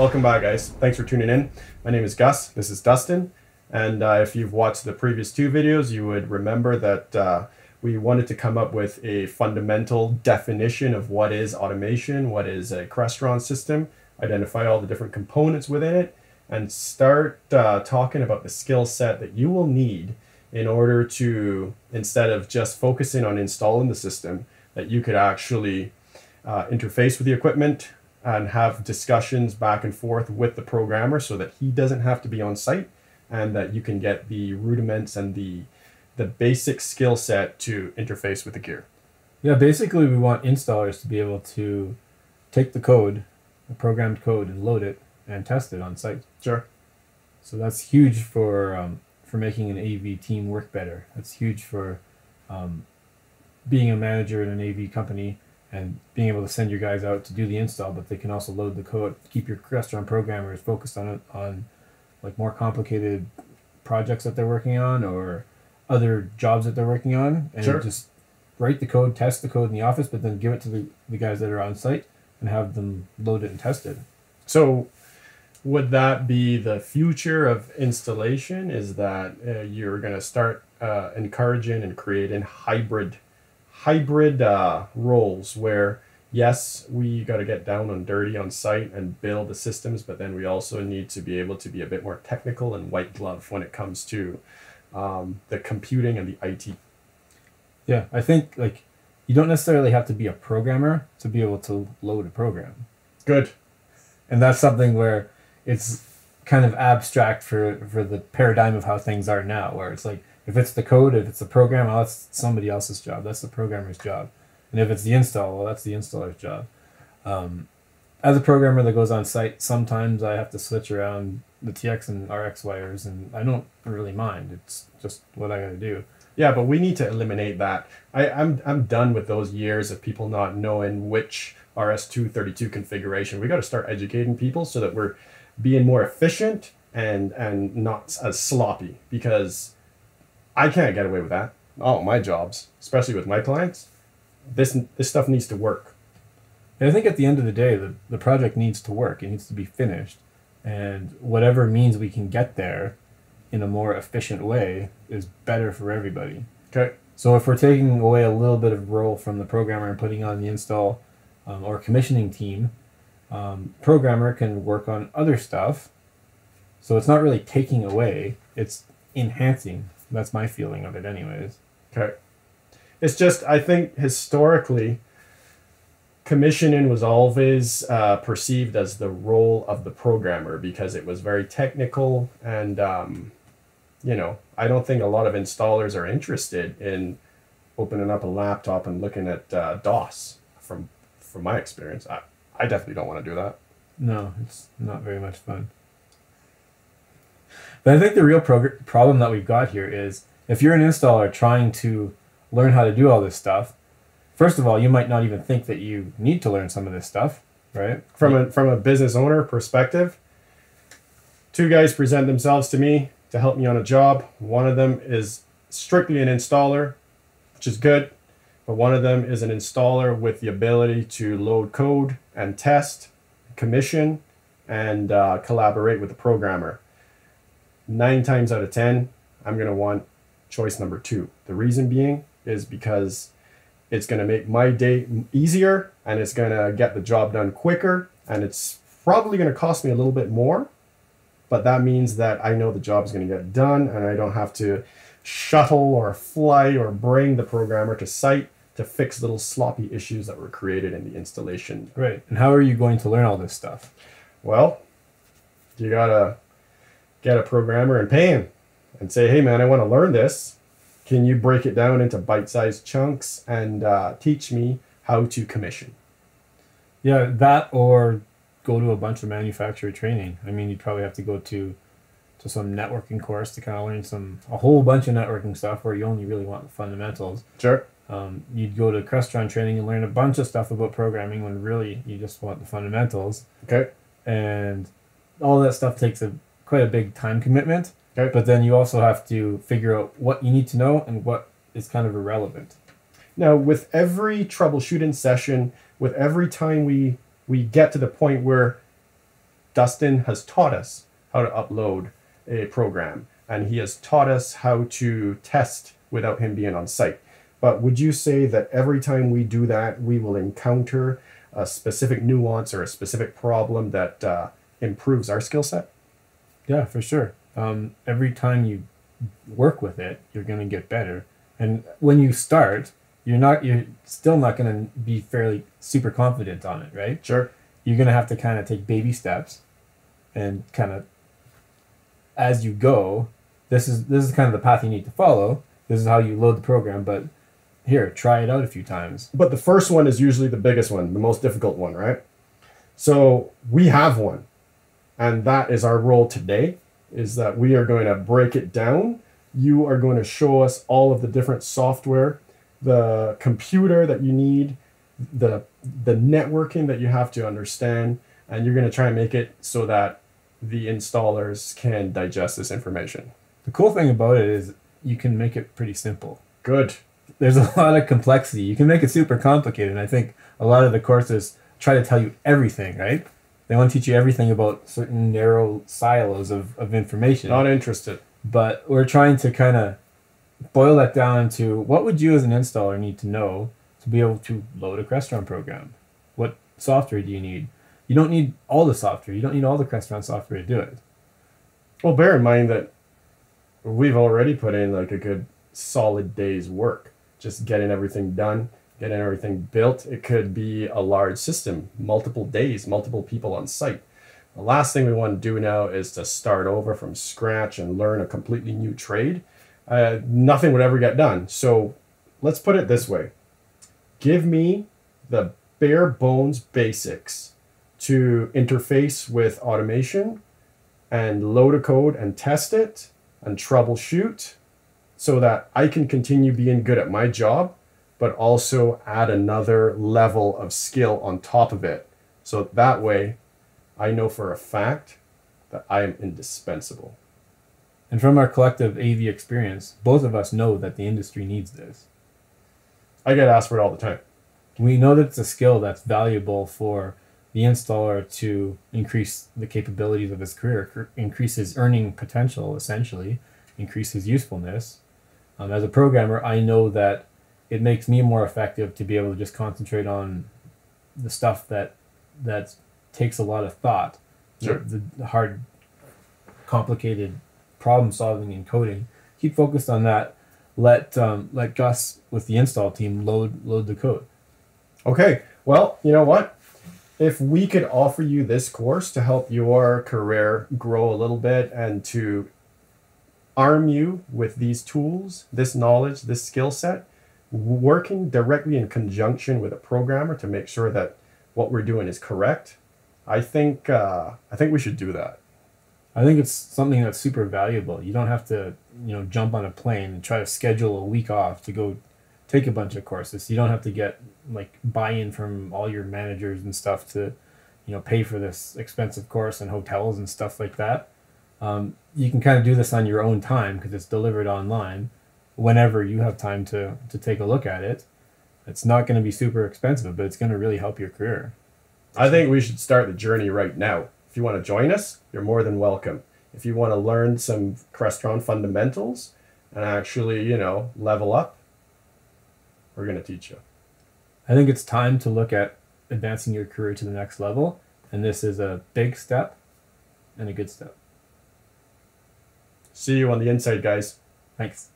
Welcome back, guys. Thanks for tuning in. My name is Gus. This is Dustin. And uh, if you've watched the previous two videos, you would remember that uh, we wanted to come up with a fundamental definition of what is automation, what is a Crestron system, identify all the different components within it, and start uh, talking about the skill set that you will need in order to, instead of just focusing on installing the system, that you could actually uh, interface with the equipment, and have discussions back and forth with the programmer so that he doesn't have to be on site and that you can get the rudiments and the the basic skill set to interface with the gear. Yeah, basically we want installers to be able to take the code, the programmed code, and load it and test it on site. Sure. So that's huge for um, for making an AV team work better. That's huge for um, being a manager in an AV company and being able to send your guys out to do the install, but they can also load the code. Keep your Crestron programmers focused on on like more complicated projects that they're working on or other jobs that they're working on, and Sure. just write the code, test the code in the office, but then give it to the, the guys that are on site and have them load it and test it. So would that be the future of installation is that uh, you're going to start uh, encouraging and creating hybrid hybrid uh, roles where yes we got to get down and dirty on site and build the systems but then we also need to be able to be a bit more technical and white glove when it comes to um, the computing and the IT Yeah, I think like you don't necessarily have to be a programmer to be able to load a program. good and that's something where it's kind of abstract for for the paradigm of how things are now where it's like if it's the code if it's the program well that's somebody else's job. That's the programmer's job. And if it's the install well that's the installer's job. Um, as a programmer that goes on site sometimes i have to switch around the tx and rx wires and i don't really mind. It's just what i gotta do. Yeah, but we need to eliminate that. I, I'm I'm done with those years of people not knowing which RS232 configuration. We got to start educating people so that we're being more efficient and and not as sloppy because I can't get away with that. All my jobs, especially with my clients, this this stuff needs to work. And I think at the end of the day, the, the project needs to work. It needs to be finished. And whatever means we can get there in a more efficient way is better for everybody. Okay. So if we're taking away a little bit of role from the programmer and putting on the install um, or commissioning team, um, programmer can work on other stuff. So it's not really taking away, it's enhancing. That's my feeling of it, anyways. Okay. It's just I think historically, commissioning was always uh, perceived as the role of the programmer because it was very technical and um, you know I don't think a lot of installers are interested in opening up a laptop and looking at uh, DOS from from my experience. I, I definitely don't want to do that. No, it's not very much fun. But I think the real prog- problem that we've got here is if you're an installer trying to learn how to do all this stuff, first of all, you might not even think that you need to learn some of this stuff, right? From a from a business owner perspective, two guys present themselves to me to help me on a job. One of them is strictly an installer, which is good, but one of them is an installer with the ability to load code and test, commission, and uh, collaborate with the programmer. Nine times out of ten, I'm gonna want choice number two. The reason being is because it's going to make my day easier and it's going to get the job done quicker and it's probably going to cost me a little bit more but that means that i know the job's going to get done and i don't have to shuttle or fly or bring the programmer to site to fix little sloppy issues that were created in the installation Right. And how are you going to learn all this stuff? well you got to get a programmer and pay him and say hey man i want to learn this can you break it down into bite-sized chunks and uh, teach me how to commission Yeah, that or go to a bunch of manufacturer training. I mean, you'd probably have to go to to some networking course to kind of learn some a whole bunch of networking stuff where you only really want the fundamentals. sure Um, you'd go to Crestron training and learn a bunch of stuff about programming when really you just want the fundamentals. okay And all that stuff takes a quite a big time commitment. Okay. But then you also have to figure out what you need to know and what is kind of irrelevant. Now, with every troubleshooting session, with every time we we get to the point where Dustin has taught us how to upload a program and he has taught us how to test without him being on site. But would you say that every time we do that, we will encounter a specific nuance or a specific problem that uh, improves our skill set? Yeah, for sure. Um, every time you work with it, you're going to get better. And when you start, you're not you're still not going to be fairly super confident on it, right? Sure. You're going to have to kind of take baby steps and kind of as you go, this is this is kind of the path you need to follow. This is how you load the program, but here, try it out a few times. But the first one is usually the biggest one, the most difficult one, right? So we have one. And that is our role today is that we are going to break it down. You are going to show us all of the different software, the computer that you need, the the networking that you have to understand, and you're going to try and make it so that the installers can digest this information. The cool thing about it is you can make it pretty simple. Good. There's a lot of complexity. You can make it super complicated. And I think a lot of the courses try to tell you everything, right? They want to teach you everything about certain narrow silos of, of information. Not interested. But we're trying to kind of boil that down to what would you as an installer need to know to be able to load a Crestron program? What software do you need? You don't need all the software. You don't need all the Crestron software to do it. Well, bear in mind that we've already put in like a good solid day's work just getting everything done getting everything built it could be a large system multiple days multiple people on site. The last thing we want to do now is to start over from scratch and learn a completely new trade. Uh, nothing would ever get done. So let's put it this way. Give me the bare bones basics to interface with automation and load a code and test it and troubleshoot so that I can continue being good at my job, but also add another level of skill on top of it. So that way, I know for a fact that I am indispensable. And from our collective AV experience, both of us know that the industry needs this. I get asked for it all the time. We know that it's a skill that's valuable for the installer to increase the capabilities of his career, increase his earning potential, essentially, increase his usefulness. Um, as a programmer, I know that it makes me more effective to be able to just concentrate on the stuff that that takes a lot of thought, Sure. the, the hard, complicated problem solving and coding. Keep focused on that. Let um, let Gus with the install team load load the code. Okay, well, you know what? if we could offer you this course to help your career grow a little bit and to arm you with these tools, this knowledge, this skill set, working directly in conjunction with a programmer to make sure that what we're doing is correct, I think uh, I think we should do that. I think it's something that's super valuable. You don't have to, you know, jump on a plane and try to schedule a week off to go take a bunch of courses. You don't have to get like buy-in from all your managers and stuff to, you know, pay for this expensive course and hotels and stuff like that. Um, you can kind of do this on your own time because it's delivered online whenever you have time to to take a look at it. It's not going to be super expensive, but it's going to really help your career. I think we should start the journey right now. If you want to join us, you're more than welcome. If you want to learn some Crestron fundamentals and actually, you know, level up, we're going to teach you. I think it's time to look at advancing your career to the next level, and this is a big step and a good step. See you on the inside, guys. Thanks.